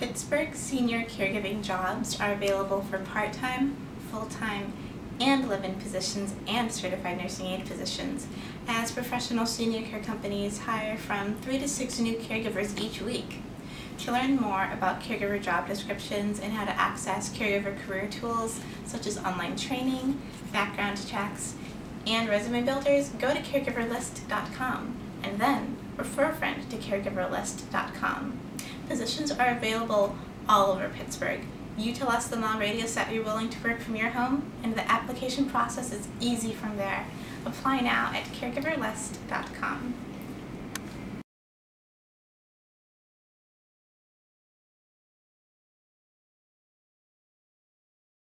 Pittsburgh senior caregiving jobs are available for part-time, full-time, and live-in positions and certified nursing aide positions as professional senior care companies hire from three to six new caregivers each week. To learn more about caregiver job descriptions and how to access caregiver career tools such as online training, background checks, and resume builders, go to caregiverlist.com and then refer a friend to caregiverlist.com. Positions are available all over Pittsburgh. You tell us the mile radius that you're willing to work from your home, and the application process is easy from there. Apply now at caregiverlist.com.